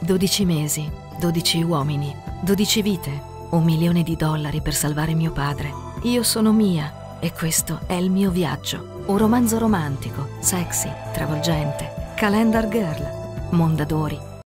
12 mesi, 12 uomini, 12 vite, un milione di dollari per salvare mio padre. Io sono Mia e questo è il mio viaggio. Un romanzo romantico, sexy, travolgente, calendar girl, Mondadori